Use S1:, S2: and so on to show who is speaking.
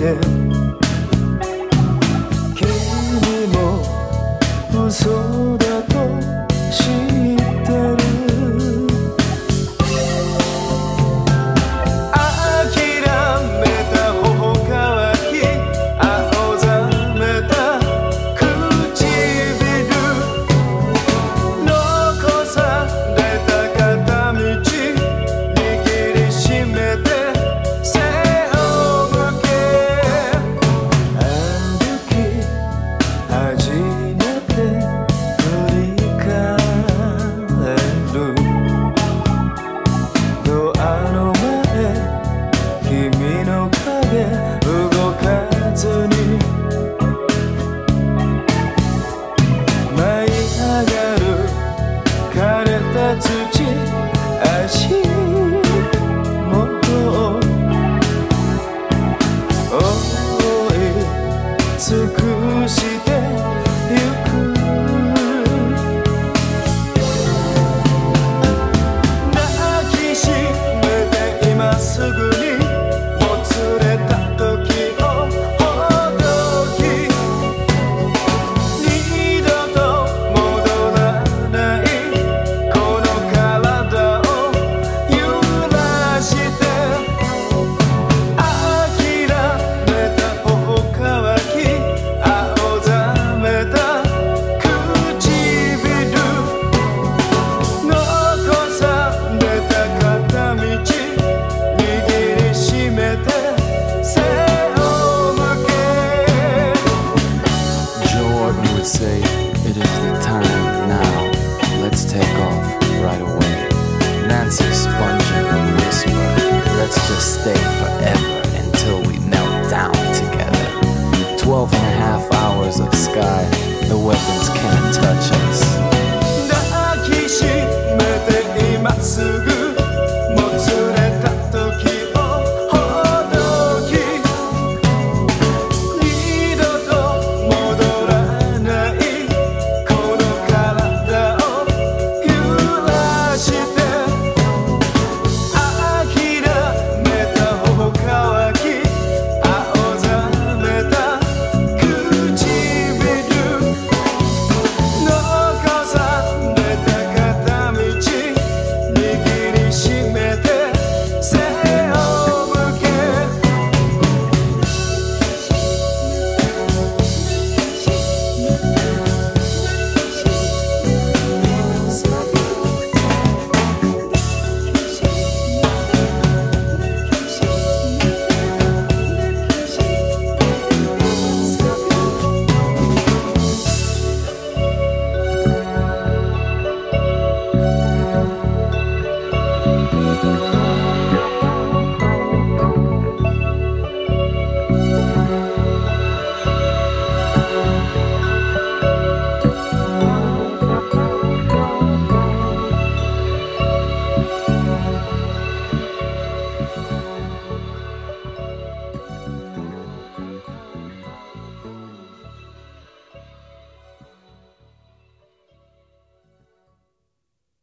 S1: needed say it is the time now. Let's take off right away. Nancy sponging and whisper. Let's just stay forever until we melt down together. Twelve and a half hours of sky. The weapons can't touch us.